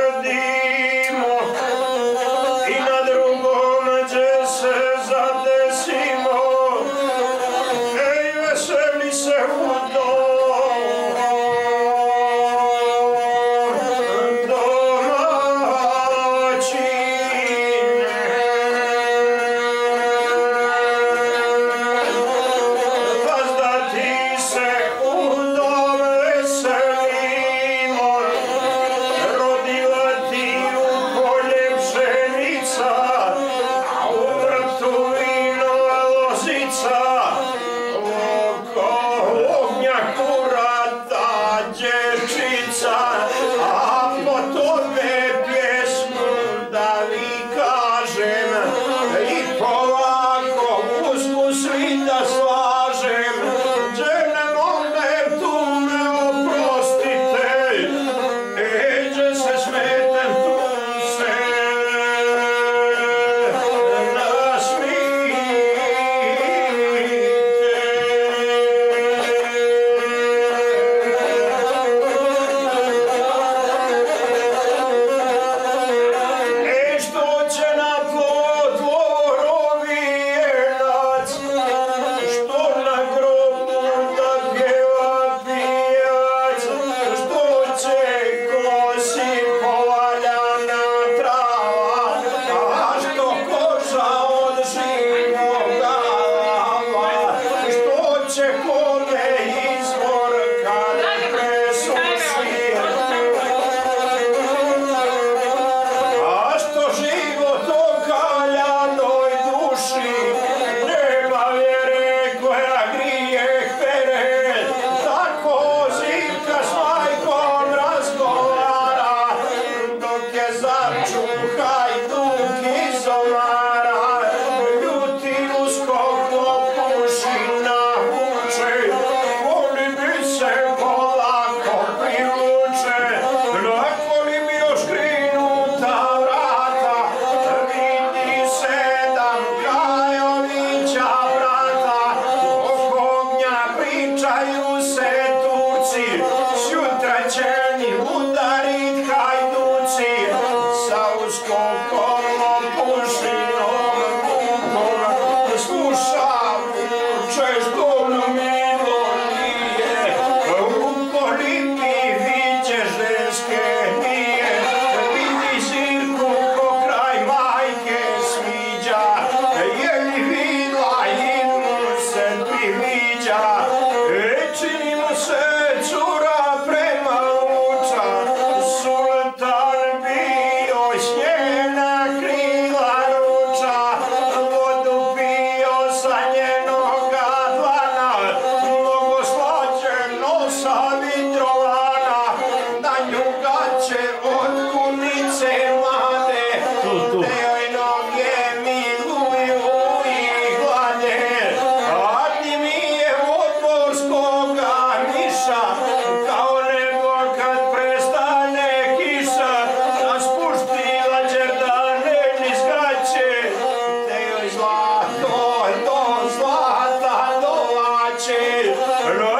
worthy. hajduci, šutra će ni udarit hajduci, sa uskom kornom pušinom kukova, slušam, češ dobro melodije, ukoliti viće ženske nije, vidi žirku ko kraj majke sviđa, je li vidla, jednu se priviđa, reći Hello?